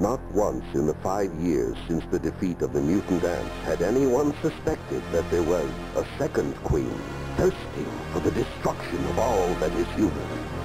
Not once in the five years since the defeat of the mutant ants had anyone suspected that there was a second queen, thirsting for the destruction of all that is human.